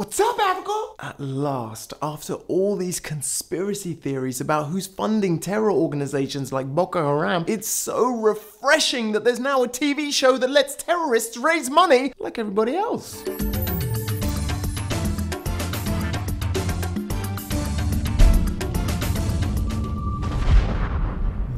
What's up, Africa? At last, after all these conspiracy theories about who's funding terror organizations like Boko Haram, it's so refreshing that there's now a TV show that lets terrorists raise money like everybody else.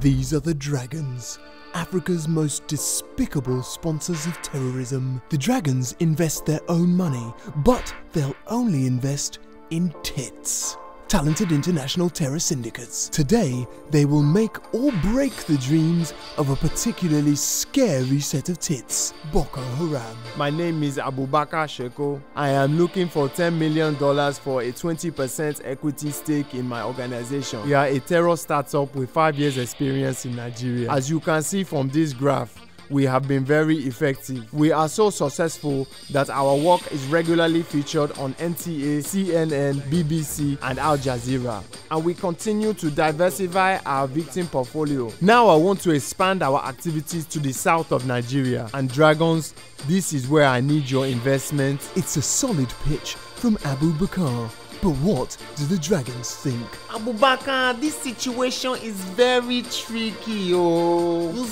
These are the dragons. Africa's most despicable sponsors of terrorism. The Dragons invest their own money, but they'll only invest in tits. Talented international terror syndicates. Today, they will make or break the dreams of a particularly scary set of tits, Boko Haram. My name is Abubakar Shekau. I am looking for $10 million for a 20% equity stake in my organization. We are a terror startup with 5 years experience in Nigeria. As you can see from this graph, we have been very effective. We are so successful that our work is regularly featured on NTA, CNN, BBC, and Al Jazeera. And we continue to diversify our victim portfolio. Now I want to expand our activities to the south of Nigeria. And Dragons, this is where I need your investment. It's a solid pitch from Abubakar. But what do the dragons think? Abubakar, this situation is very tricky, oh. You see, I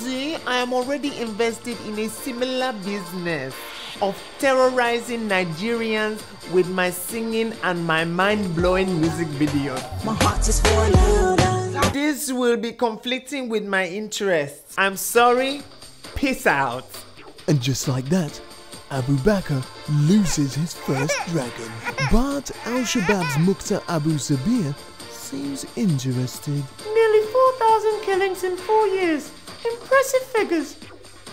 am already invested in a similar business of terrorizing Nigerians with my singing and my mind-blowing music videos. My heart is for This will be conflicting with my interests. I'm sorry. Peace out. And just like that, Abubakar loses his first dragon. But Al Shabaab's Mukhtar Abu Sabir seems interested. Nearly 4,000 killings in four years. Impressive figures.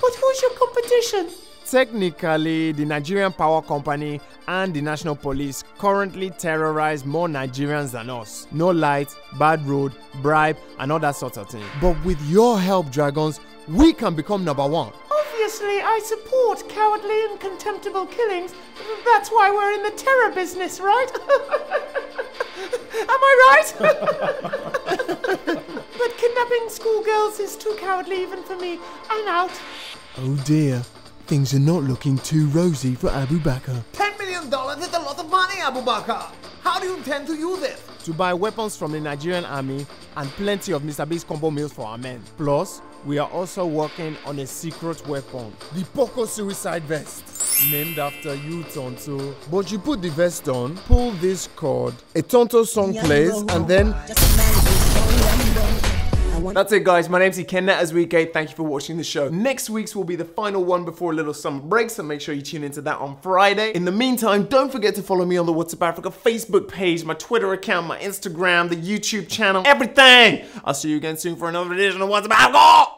But who's your competition? Technically, the Nigerian Power Company and the National Police currently terrorize more Nigerians than us. No light, bad road, bribe, and all that sort of thing. But with your help, Dragons, we can become number one. Obviously, I support cowardly and contemptible killings. That's why we're in the terror business, right? Am I right? but kidnapping schoolgirls is too cowardly even for me. I'm out. Oh dear. Things are not looking too rosy for Abubakar. $10 million is a lot of money, Abubakar. How do you intend to use it? To buy weapons from the Nigerian army and plenty of Mr. Biggs combo meals for our men. Plus, we are also working on a secret weapon, the Poco Suicide Vest. Named after you, Tonto. But you put the vest on, pull this cord, a Tonto song plays, and then that's it guys, my name's Ikenna Azuike, thank you for watching the show. Next week's will be the final one before a little summer break, so make sure you tune into that on Friday. In the meantime, don't forget to follow me on the What's Up Africa Facebook page, my Twitter account, my Instagram, the YouTube channel, everything! I'll see you again soon for another edition of What's Up Africa!